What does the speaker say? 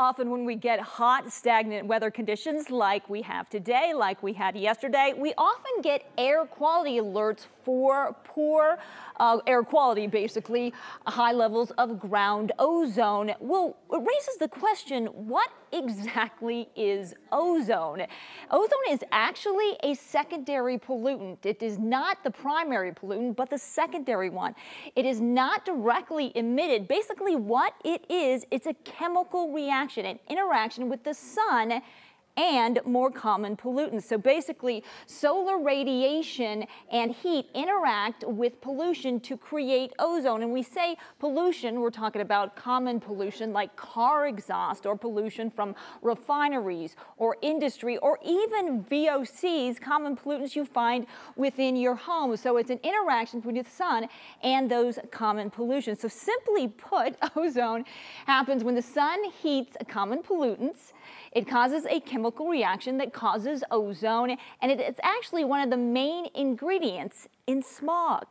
Often when we get hot, stagnant weather conditions like we have today, like we had yesterday, we often get air quality alerts for poor uh, air quality, basically, high levels of ground ozone. Well, it raises the question, what exactly is ozone? Ozone is actually a secondary pollutant. It is not the primary pollutant, but the secondary one. It is not directly emitted. Basically, what it is, it's a chemical reaction, an interaction with the sun and more common pollutants. So basically, solar radiation and heat interact with pollution to create ozone. And we say pollution, we're talking about common pollution like car exhaust or pollution from refineries or industry or even VOCs, common pollutants you find within your home. So it's an interaction between the sun and those common pollutions. So simply put, ozone happens when the sun heats common pollutants. It causes a chemical chemical reaction that causes ozone, and it is actually one of the main ingredients in smog.